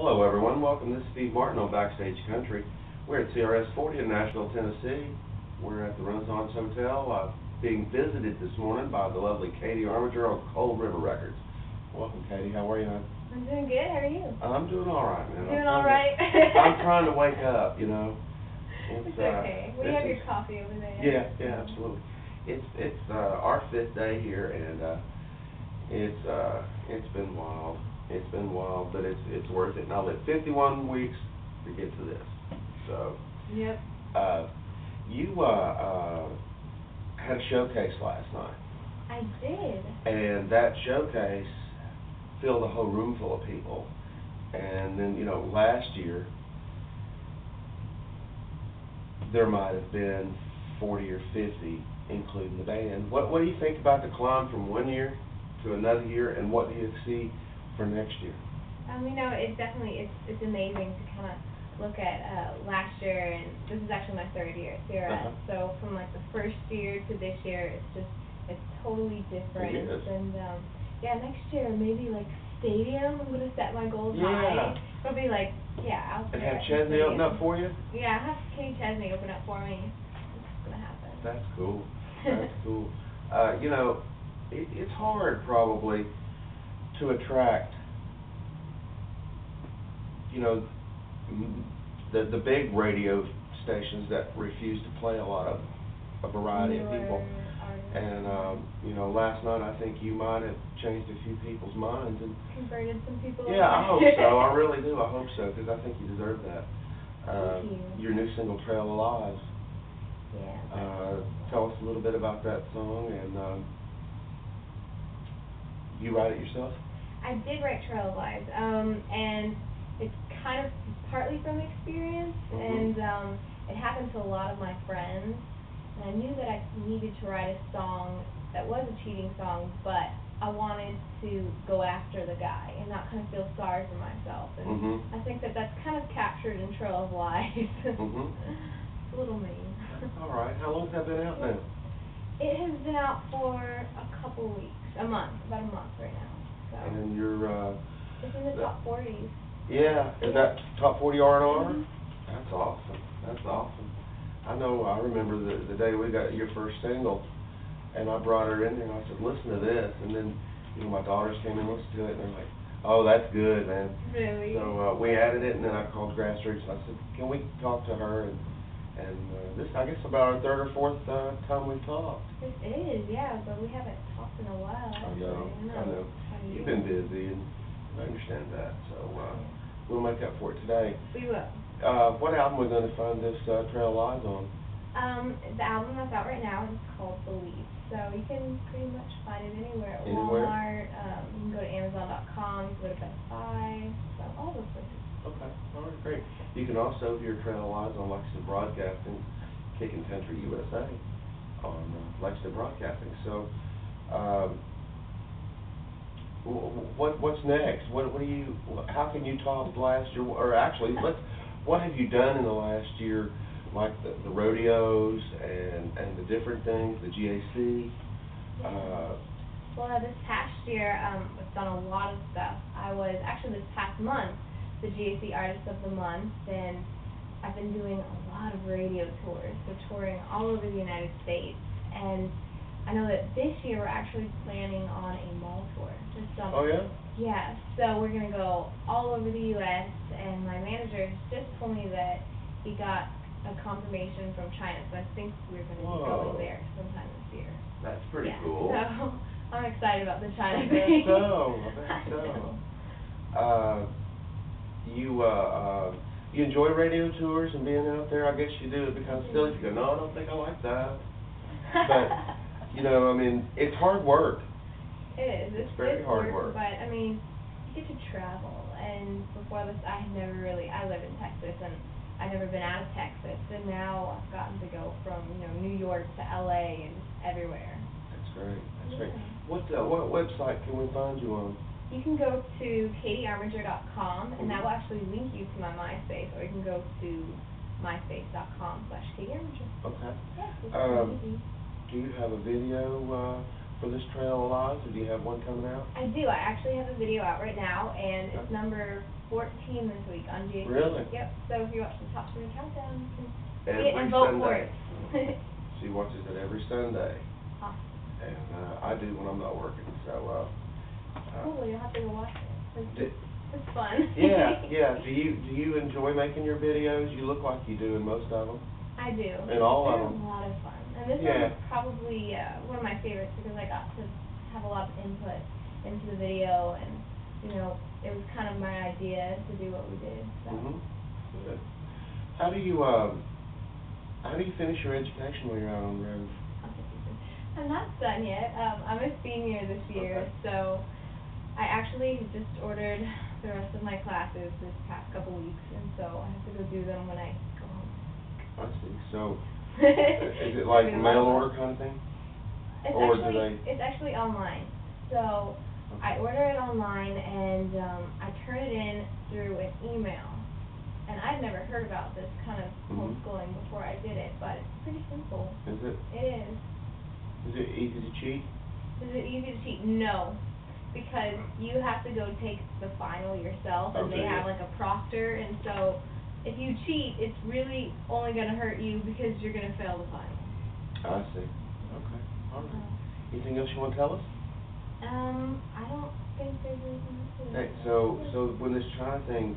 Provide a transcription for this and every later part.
Hello, everyone. Welcome. This is Steve Martin on Backstage Country. We're at CRS 40 in Nashville, Tennessee. We're at the Renaissance Hotel, uh, being visited this morning by the lovely Katie Armiger on Cold River Records. Welcome, Katie. How are you? hon? I'm doing good. How are you? I'm doing all right, man. Doing all trying to- I'm trying to wake up, you know. It's uh, okay. We this have your coffee over there. Yeah, yeah, absolutely. It's it's uh, our fifth day here, and uh, it's uh, it's been wild. It's been wild, but it's it's worth it. And I lived 51 weeks to get to this. So, Yep. uh, you uh, uh, had a showcase last night, I did. and that showcase filled a whole room full of people. And then you know, last year there might have been 40 or 50, including the band. What What do you think about the climb from one year to another year, and what do you see for next year? Um, you know, it's definitely it's it's amazing to kind of look at uh, last year, and this is actually my third year at. Uh-huh. So from like the first year to this year, it's just it's totally different. Is. And um, yeah, next year maybe like stadium. I'm gonna set my goals Yeah. high. It'll be like yeah, out And there have at the Chesney open stadium. up for you? Yeah, have Kenny Chesney open up for me. It's gonna happen. That's cool. That's cool. Uh, you know, it, it's hard probably to attract, you know, the the big radio stations that refuse to play a lot of a variety of people. And um, you know, last night I think you might have changed a few people's minds, and converted some people. yeah, I hope so. I really do. I hope so because I think you deserve that. Uh, Thank you. Your new single, Trail of Lies. Yeah. Uh, tell us a little bit about that song, and um, you write it yourself? I did write Trail of Lies, um, and it's kind of partly from experience, Mhm. and um, it happened to a lot of my friends, and I knew that I needed to write a song that was a cheating song, but I wanted to go after the guy and not kind of feel sorry for myself, and Mhm. I think that that's kind of captured in Trail of Lies. Mhm. It's a little mean. All right. How long's that been out now? It has been out for a couple weeks, a month, about a month right now. And you're, uh, it's in the top 40s. yeah, is that top 40 R&R? Mhm. That's awesome. That's awesome. I know, I remember the, the day we got your first single, and I brought her in there and I said, listen to this. And then, you know, my daughters came and listened to it and they're like, oh, that's good, man. Really? So, uh, we added it and then I called Grassroots and I said, can we talk to her? And, and, uh, this, I guess about our third or fourth, uh, time we've talked. It is, yeah, but we haven't talked in a while. I know, I know. Do You've been busy and I understand that, so, uh, we'll make up for it today. We will. Uh, what album we gonna find this, uh, Trail Lies on? Um, the album that's out right now is called Believe, so you can pretty much find it anywhere. Anywhere? Walmart, um, you can go to Amazon.com, you can go to Best Buy, so all those places. Okay, all right, great. You can also hear Trail of on Lexington Broadcasting, Kicking Country USA, on uh, Lexington Broadcasting. So, um, wh- wh- what, what's next? What, what do you, how can you top last year, or actually, let's, what have you done in the last year, like the, the rodeos and, and the different things, the GAC? Uh, Well, this past year, um, I've done a lot of stuff. I was, actually this past month, the GAC Artist of the Month, and I've been doing a lot of radio tours, so touring all over the United States. And I know that this year we're actually planning on a mall tour this oh, summer. yeah? Yeah, so we're gonna go all over the U.S. and my manager just told me that he got a confirmation from China, so I think we're gonna be going there sometime this year. That's pretty Yeah, cool. So I'm excited about the China I bet thing. so, I bet I so. know. Uh, you, uh, uh, you enjoy radio tours and being out there? I guess you do. It becomes silly if you go, no, I don't think I like that. But, you know, I mean, it's hard work. It is, it's, It's very it's hard work. But, I mean, you get to travel, and before this, I had never really, I live in Texas, and I've never been out of Texas, and now I've gotten to go from, you know, New York to LA and everywhere. That's great, that's great. What, uh, what website can we find you on? You can go to katiearmiger.com, and that will actually link you to my MySpace, or you can go to myspace.com slash katiearmiger. Okay. Yeah, Um. Do you have a video, uh, for this trail alive? Or do you have one coming out? I do. I actually have a video out right now, and it's number 14 this week on GAC. Really? Yep. So if you watch the Top 20 Countdown, you can see Every it and vote for it. She watches it every Sunday, awesome. and, uh, I do when I'm not working, so, uh. Cool. You'll have to go watch it. It's, it's fun. Yeah, yeah, do you, do you enjoy making your videos? You look like you do in most of them. I do. And all of They're them. a lot of fun. And this Yeah. one was probably uh, one of my favorites because I got to have a lot of input into the video and, you know, it was kind of my idea to do what we did, so. Mhm. Good. How do you, um, how do you finish your education when you're out on the road? I'm not done yet. Um, I'm a senior this year, Okay. so actually just ordered the rest of my classes this past couple weeks, and so I have to go do them when I go home. I see, so, is it like mail order kind of thing? It's or do actually, they- it's actually online. So I order it online and um, I turn it in through an email. And I'd never heard about this kind of Mhm. homeschooling before I did it, but it's pretty simple. Is it, It is. is it easy to cheat? Is it easy to cheat? No. Because you have to go take the final yourself and Oh, they have you? like a proctor and so if you cheat, it's really only gonna hurt you because you're gonna fail the final. I see, okay, all right. So, Anything else you wanna tell us? Um, I don't think there's anything else Hey, so, so when this China thing,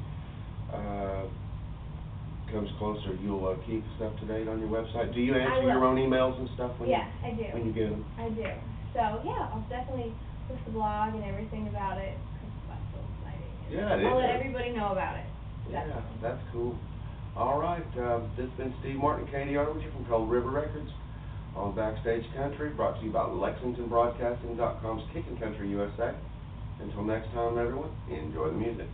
uh, comes closer, you'll, uh, keep us up to date on your website? Do you answer your own emails and stuff when you? Yeah, I do. When you get them? I do. So, yeah, I'll definitely the blog and everything about it, that's so exciting. Yeah, it I'll let everybody know about it. Yeah, Definitely. that's cool. All right, uh, this has been Steve Martin, Katie Armiger from Cold River Records on Backstage Country, brought to you by LexingtonBroadcasting.com's Kickin' Country USA. Until next time, everyone, enjoy the music.